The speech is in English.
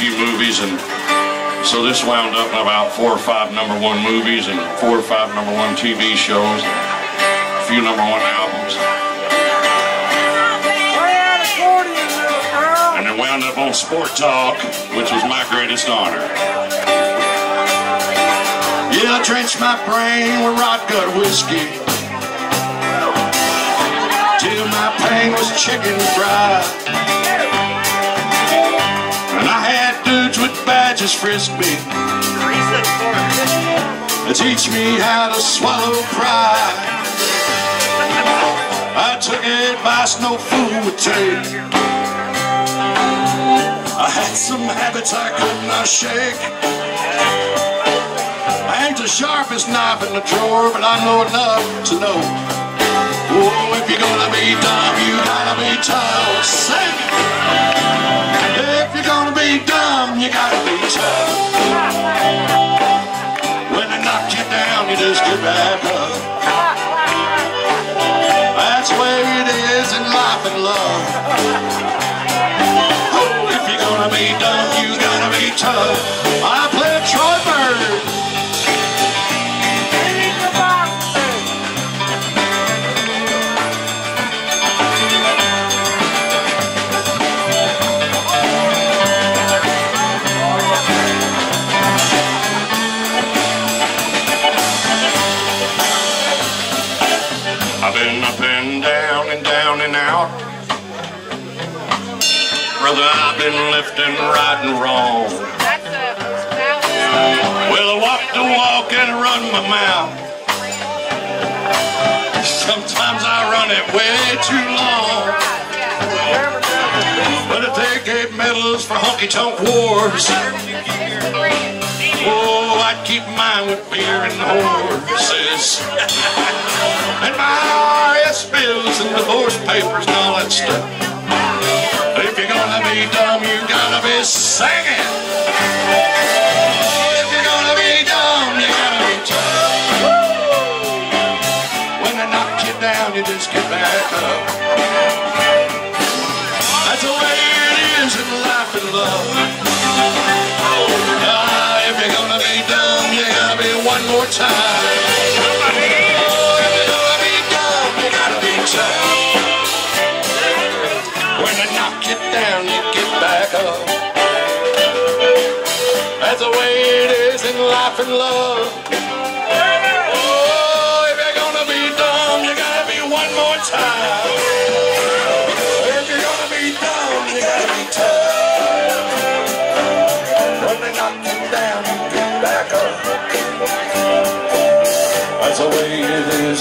few movies, and so this wound up in about four or five number one movies and four or five number one TV shows, a few number one albums. And then wound up on Sport Talk, which was my greatest honor. Yeah, I drenched my brain with rot gut whiskey. Till my pain was chicken fried. Me. To teach me how to swallow pride. I took advice no fool would take. I had some habits I could not shake. I ain't the sharpest knife in the drawer, but I know enough to know. Oh, if you're gonna be dumb, you gotta be tough. Sing When they knock you down, you just get back up. That's the way it is in life and love. If you're gonna be you gotta be tough. Brother, I've been left and right and wrong. Well, I walk the walk and run my mouth. Sometimes I run it way too long. But if they gave medals for honky tonk wars, oh, I'd keep mine with beer and horses. and my IRS bills and divorce papers and all that stuff. Gonna be dumb, you gotta be singing. If you're gonna be dumb, you gotta be tough. When they knock you down, you just get back up. That's the way it is in life and love. Ah, if you're gonna be dumb, you gotta be one more time. Life and love. Oh, if you're gonna be dumb, you gotta be one more time. If you're gonna be dumb, you gotta be tough. When they knock you down, you get back up. That's the way it is